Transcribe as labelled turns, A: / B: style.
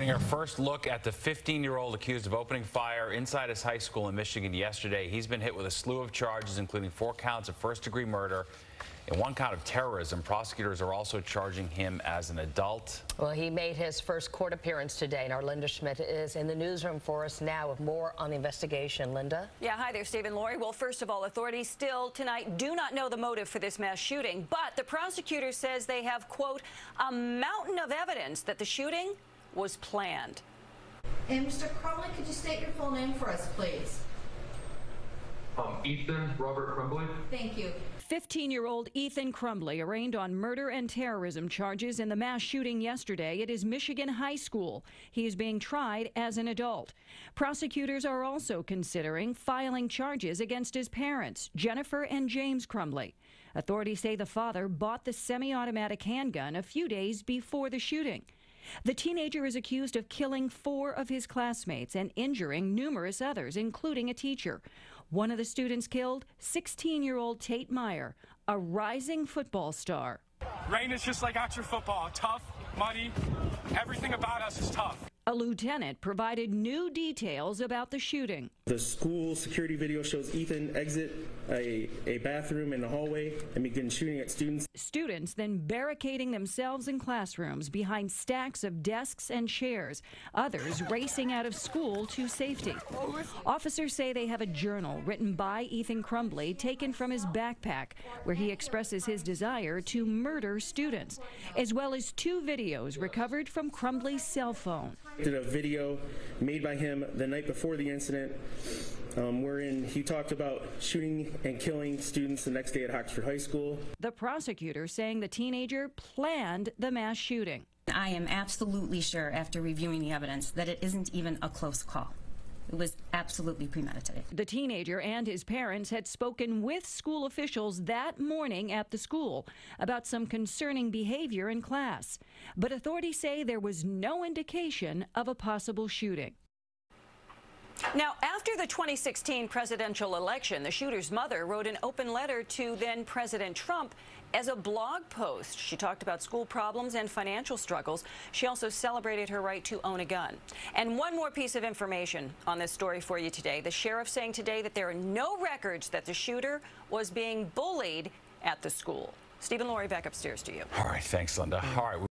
A: Our first look at the 15-year-old accused of opening fire inside his high school in Michigan yesterday. He's been hit with a slew of charges, including four counts of first-degree murder and one count of terrorism. Prosecutors are also charging him as an adult.
B: Well, he made his first court appearance today, and our Linda Schmidt is in the newsroom for us now with more on the investigation. Linda?
C: Yeah, hi there, Stephen Laurie. Well, first of all, authorities still tonight do not know the motive for this mass shooting, but the prosecutor says they have, quote, a mountain of evidence that the shooting was planned.
D: And Mr. Crumbley, could you state your full name for us, please?
E: Um, Ethan Robert Crumbley.
D: Thank you.
C: 15 year old Ethan Crumbley arraigned on murder and terrorism charges in the mass shooting yesterday at his Michigan high school. He is being tried as an adult. Prosecutors are also considering filing charges against his parents, Jennifer and James Crumbley. Authorities say the father bought the semi automatic handgun a few days before the shooting. The teenager is accused of killing four of his classmates and injuring numerous others, including a teacher. One of the students killed, 16 year old Tate Meyer, a rising football star.
F: Rain is just like actual football tough, muddy. Everything about us is tough.
C: A lieutenant provided new details about the shooting.
G: The school security video shows Ethan exit a, a bathroom in the hallway and begin shooting at students.
C: Students then barricading themselves in classrooms behind stacks of desks and chairs, others racing out of school to safety. Officers say they have a journal written by Ethan Crumbley taken from his backpack where he expresses his desire to murder students, as well as two videos recovered from Crumbley's cell phone.
G: Did a video made by him the night before the incident, um, wherein he talked about shooting and killing students the next day at Oxford High School.
C: The prosecutor saying the teenager planned the mass shooting.
H: I am absolutely sure, after reviewing the evidence, that it isn't even a close call. Was absolutely premeditated.
C: The teenager and his parents had spoken with school officials that morning at the school about some concerning behavior in class. But authorities say there was no indication of a possible shooting. Now, after the 2016 presidential election, the shooter's mother wrote an open letter to then President Trump as a blog post. She talked about school problems and financial struggles. She also celebrated her right to own a gun. And one more piece of information on this story for you today. The sheriff saying today that there are no records that the shooter was being bullied at the school. Stephen Laurie, back upstairs to you.
A: All right, thanks, Linda. All right.